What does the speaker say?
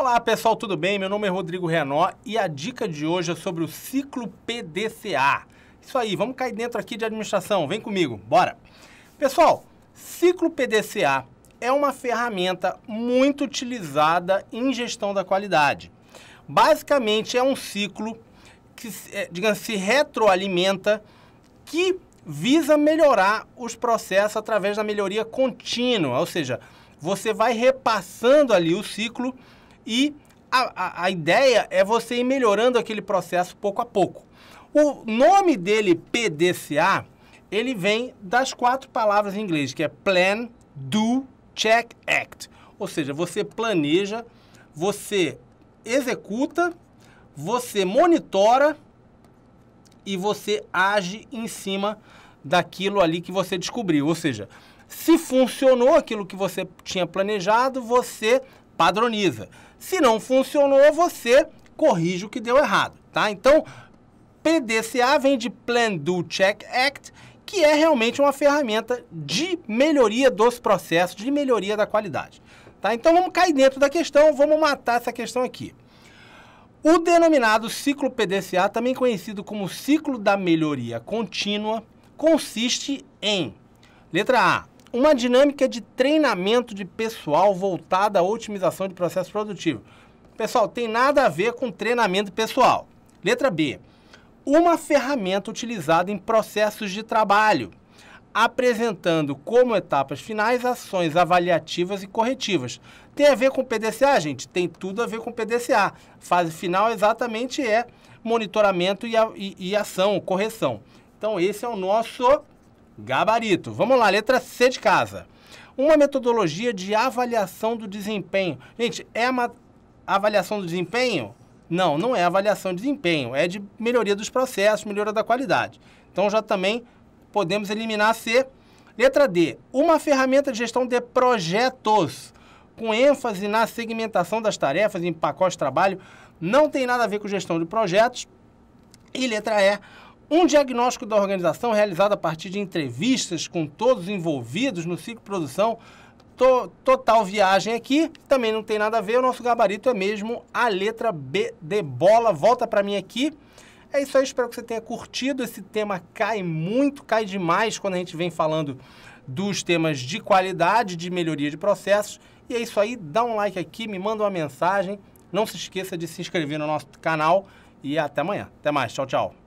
Olá pessoal, tudo bem? Meu nome é Rodrigo Renó e a dica de hoje é sobre o ciclo PDCA. Isso aí, vamos cair dentro aqui de administração, vem comigo, bora! Pessoal, ciclo PDCA é uma ferramenta muito utilizada em gestão da qualidade. Basicamente é um ciclo que, é, digamos, se retroalimenta que visa melhorar os processos através da melhoria contínua, ou seja, você vai repassando ali o ciclo e a, a, a ideia é você ir melhorando aquele processo pouco a pouco. O nome dele, PDCA, ele vem das quatro palavras em inglês, que é Plan, Do, Check, Act. Ou seja, você planeja, você executa, você monitora e você age em cima daquilo ali que você descobriu. Ou seja, se funcionou aquilo que você tinha planejado, você padroniza. Se não funcionou, você corrige o que deu errado, tá? Então, PDCA vem de Plan Do Check Act, que é realmente uma ferramenta de melhoria dos processos, de melhoria da qualidade. Tá? Então vamos cair dentro da questão, vamos matar essa questão aqui. O denominado ciclo PDCA, também conhecido como ciclo da melhoria contínua, consiste em, letra A, uma dinâmica de treinamento de pessoal voltada à otimização de processo produtivo. Pessoal, tem nada a ver com treinamento pessoal. Letra B. Uma ferramenta utilizada em processos de trabalho, apresentando como etapas finais ações avaliativas e corretivas. Tem a ver com PDCA, gente? Tem tudo a ver com PDCA. Fase final exatamente é monitoramento e, a, e, e ação, correção. Então, esse é o nosso Gabarito. Vamos lá, letra C de casa. Uma metodologia de avaliação do desempenho. Gente, é uma avaliação do desempenho? Não, não é avaliação de desempenho. É de melhoria dos processos, melhoria da qualidade. Então já também podemos eliminar C. Letra D. Uma ferramenta de gestão de projetos com ênfase na segmentação das tarefas em pacotes de trabalho. Não tem nada a ver com gestão de projetos. E letra E um diagnóstico da organização realizado a partir de entrevistas com todos os envolvidos no ciclo de produção. To, total viagem aqui, também não tem nada a ver, o nosso gabarito é mesmo a letra B de bola. Volta para mim aqui. É isso aí, espero que você tenha curtido. Esse tema cai muito, cai demais quando a gente vem falando dos temas de qualidade, de melhoria de processos. E é isso aí, dá um like aqui, me manda uma mensagem. Não se esqueça de se inscrever no nosso canal e até amanhã. Até mais, tchau, tchau.